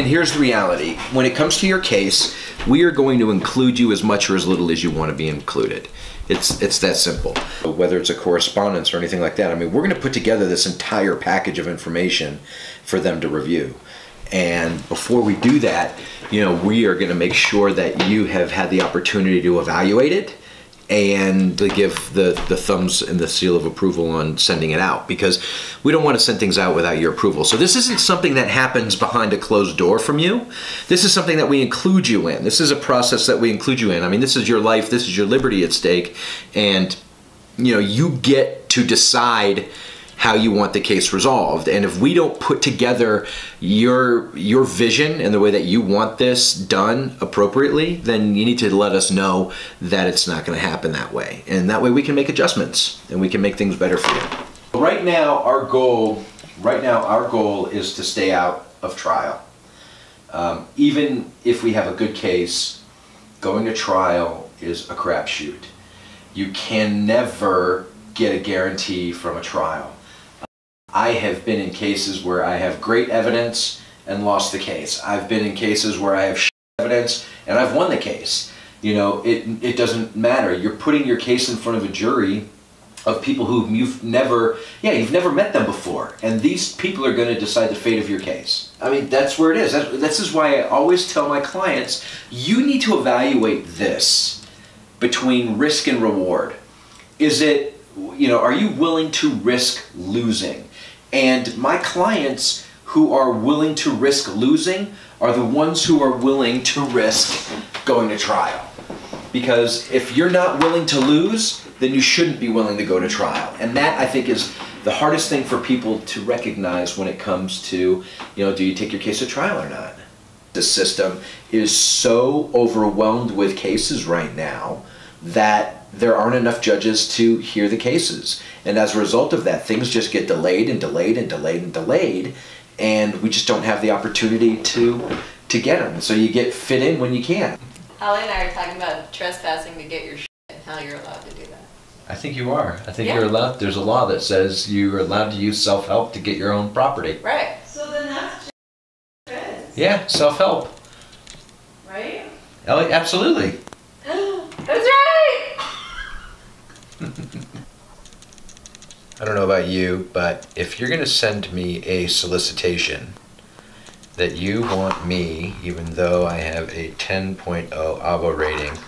here's the reality. When it comes to your case, we are going to include you as much or as little as you want to be included. It's it's that simple. Whether it's a correspondence or anything like that. I mean, we're going to put together this entire package of information for them to review. And before we do that, you know, we are going to make sure that you have had the opportunity to evaluate it and to give the, the thumbs and the seal of approval on sending it out because we don't want to send things out without your approval. So this isn't something that happens behind a closed door from you. This is something that we include you in. This is a process that we include you in. I mean, this is your life, this is your liberty at stake, and you know, you get to decide how you want the case resolved. And if we don't put together your your vision and the way that you want this done appropriately, then you need to let us know that it's not going to happen that way. And that way we can make adjustments and we can make things better for you. Right now our goal right now our goal is to stay out of trial. Um, even if we have a good case, going to trial is a crapshoot. You can never get a guarantee from a trial. I have been in cases where I have great evidence and lost the case. I've been in cases where I have evidence and I've won the case. You know, it, it doesn't matter. You're putting your case in front of a jury of people who you've never, yeah, you've never met them before. And these people are going to decide the fate of your case. I mean, that's where it is. That, this is why I always tell my clients, you need to evaluate this between risk and reward. Is it, you know, are you willing to risk losing? And my clients who are willing to risk losing are the ones who are willing to risk going to trial. Because if you're not willing to lose, then you shouldn't be willing to go to trial. And that I think is the hardest thing for people to recognize when it comes to, you know, do you take your case to trial or not? The system is so overwhelmed with cases right now that there aren't enough judges to hear the cases. And as a result of that, things just get delayed and delayed and delayed and delayed, and we just don't have the opportunity to to get them. So you get fit in when you can. Holly and I are talking about trespassing to get your shit and how you're allowed to do that. I think you are. I think Yeah. you're allowed. There's a law that says you're allowed to use self help to get your own property. Right. So then that's just Yeah, self help. right? Ellie, absolutely. That's right! I don't know about you, but if you're going to send me a solicitation that you want me, even though I have a 10.0 Avvo rating,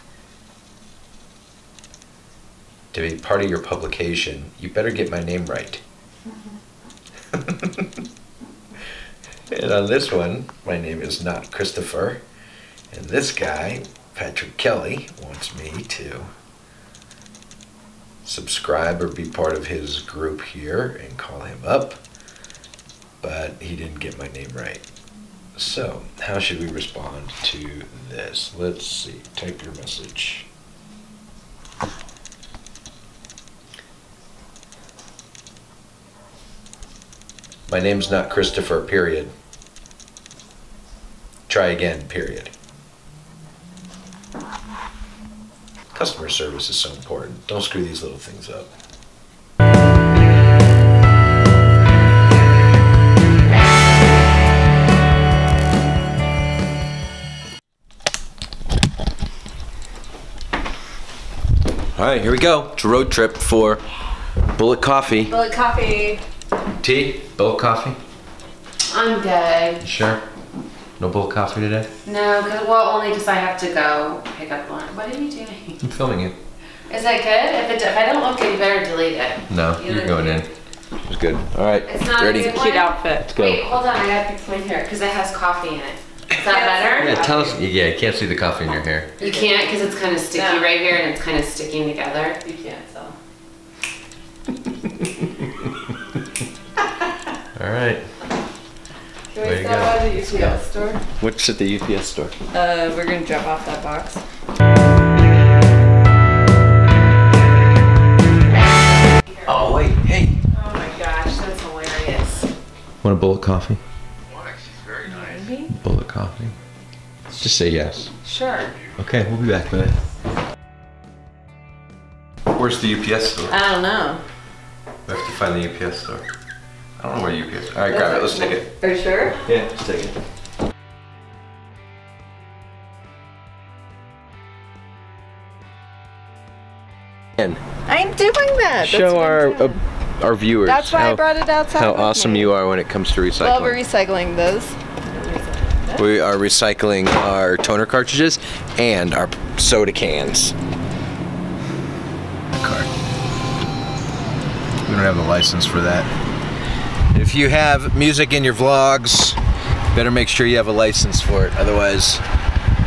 to be part of your publication, you better get my name right. and on this one, my name is not Christopher. And this guy, Patrick Kelly, wants me to subscribe or be part of his group here and call him up, but he didn't get my name right. So, how should we respond to this? Let's see. Type your message. My name's not Christopher, period. Try again, period. Customer service is so important. Don't screw these little things up. All right, here we go. It's a road trip for Bullet Coffee. Bullet coffee. Tea? Bullet Coffee? I'm good. Sure. No Bullet Coffee today? No, 'cause- well, only because I have to go pick up lunch. What are you doing? I'm filming it. Is that good? If, it, if I don't look good, you better delete it. No, You you're going good. in. It's good. All right. It's not Ready? a good Cute one? outfit. Let's go. Wait, hold on. I gotta fix my hair because it has coffee in it. Is that better? Yeah, tell us. Yeah, you can't see the coffee in your hair. You can't because it's kind of sticky No. right here and it's kind of sticking together. You can't so. All right. Can Way we to stop go. by the UPS store? What's at the UPS store? Uh, we're gonna drop off that box. Oh wait, hey. Oh my gosh, that's hilarious. Want a bullet coffee? Why? She's very Maybe? Bullet coffee. Just say yes. Sure. Okay, we'll be back with it. Where's the UPS store? I don't know. We have to find the UPS store. I don't know where you is. All right, grab it. Let's take it. Are you sure? Yeah, let's take it. I'm doing that. Show our uh, our viewers. That's why how, I brought it outside. How awesome me. you are when it comes to recycling. Well, we're recycling those. We are recycling our toner cartridges and our soda cans. Card. We don't have a license for that. If you have music in your vlogs, better make sure you have a license for it. Otherwise,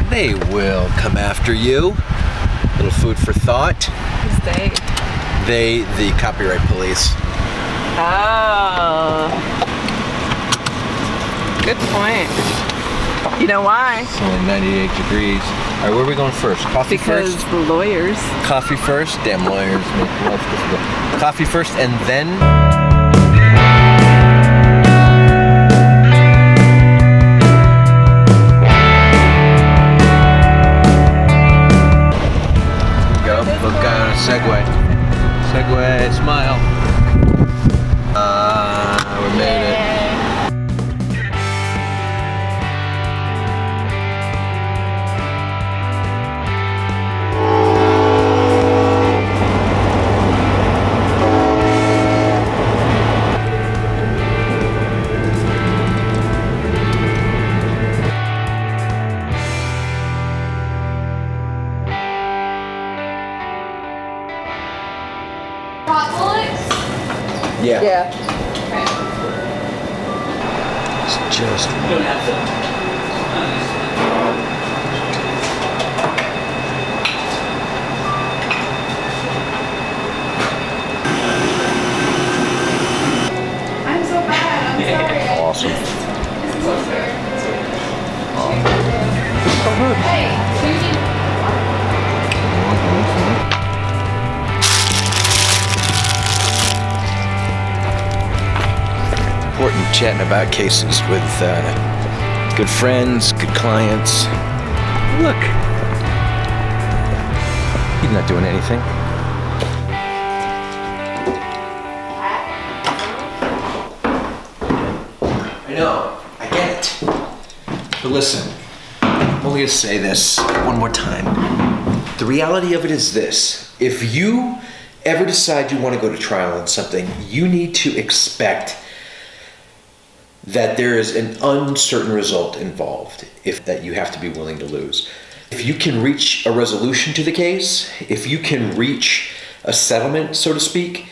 they will come after you. Little food for thought. Who's they? They, the copyright police. Oh. Good point. You know why? It's only 98 degrees. All right, where are we going first? Coffee Because first? the lawyers. Coffee first? Damn lawyers make life difficult. Coffee first and then? Guy chatting about cases with uh, good friends, good clients. Look, he's not doing anything. I know, I get it. But listen, I'm only gonna say this one more time. The reality of it is this if you ever decide you want to go to trial on something, you need to expect that there is an uncertain result involved if that you have to be willing to lose. If you can reach a resolution to the case, if you can reach a settlement, so to speak,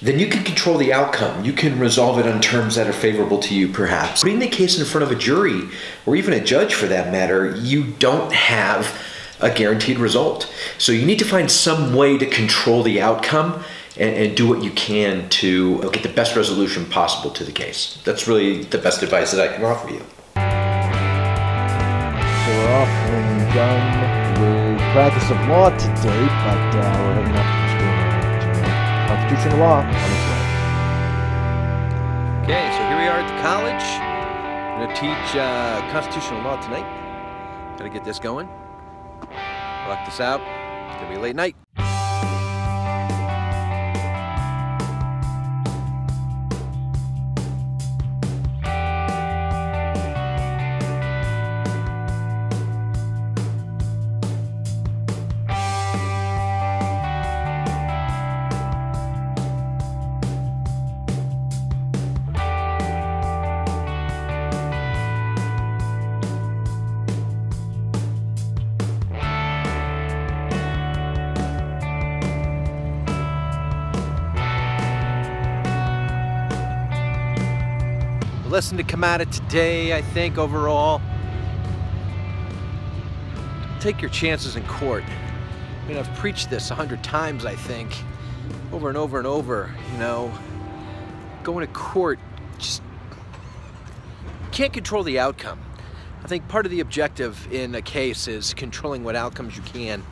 then you can control the outcome. You can resolve it on terms that are favorable to you, perhaps. Putting the case in front of a jury, or even a judge for that matter, you don't have a guaranteed result. So you need to find some way to control the outcome and, and do what you can to get the best resolution possible to the case. That's really the best advice that I can offer you. So we're off and done with practice of law today, but uh, we're heading up to school now uh, constitutional law on. Okay, so here we are at the college. I'm going to teach uh, constitutional law tonight. Got to get this going. Lock this out. It's going to be a late night. Lesson to come out of today, I think, overall, take your chances in court. I mean, I've preached this a hundred times, I think, over and over and over. You know, going to court, just can't control the outcome. I think part of the objective in a case is controlling what outcomes you can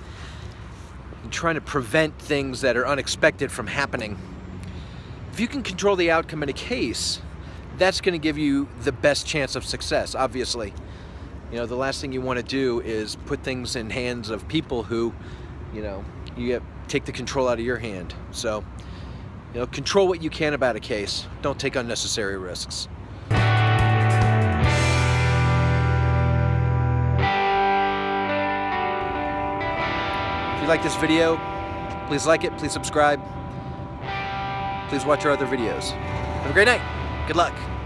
and trying to prevent things that are unexpected from happening. If you can control the outcome in a case, that's going to give you the best chance of success, obviously. You know, the last thing you want to do is put things in hands of people who, you know, you have, take the control out of your hand. So, you know, control what you can about a case. Don't take unnecessary risks. If you like this video, please like it, please subscribe. please watch our other videos. Have a great night. Good luck.